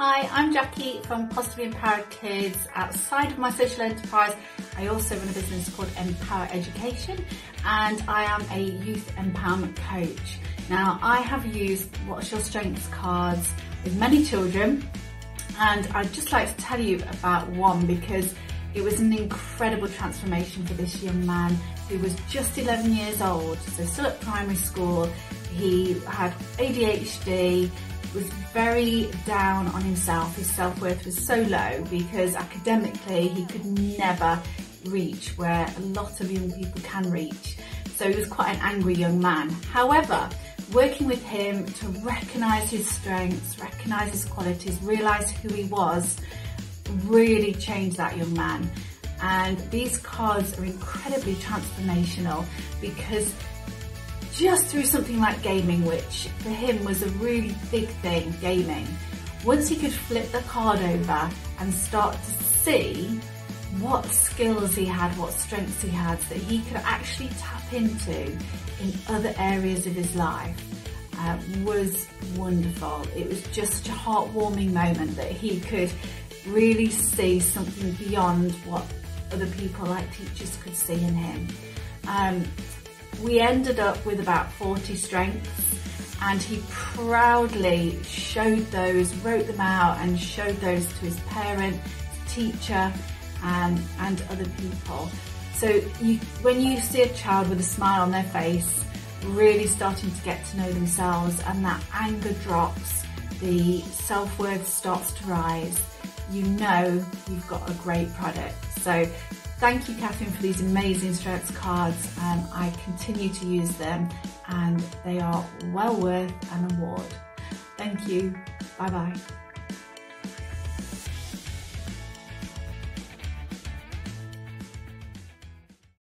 Hi, I'm Jackie from Positively Empowered Kids. Outside of my social enterprise, I also run a business called Empower Education and I am a youth empowerment coach. Now, I have used What's Your Strengths cards with many children and I'd just like to tell you about one because it was an incredible transformation for this young man who was just 11 years old, so still at primary school. He had ADHD, was very down on himself. His self-worth was so low because academically he could never reach where a lot of young people can reach. So he was quite an angry young man. However, working with him to recognise his strengths, recognise his qualities, realise who he was, really changed that young man. And these cards are incredibly transformational because just through something like gaming, which for him was a really big thing, gaming, once he could flip the card over and start to see what skills he had, what strengths he had, that he could actually tap into in other areas of his life uh, was wonderful. It was just such a heartwarming moment that he could really see something beyond what other people like teachers could see in him. Um, we ended up with about 40 strengths and he proudly showed those, wrote them out and showed those to his parent, teacher and other people. So you, when you see a child with a smile on their face, really starting to get to know themselves and that anger drops, the self-worth starts to rise, you know you've got a great product. So Thank you, Katherine, for these amazing strengths cards. Um, I continue to use them and they are well worth an award. Thank you. Bye bye.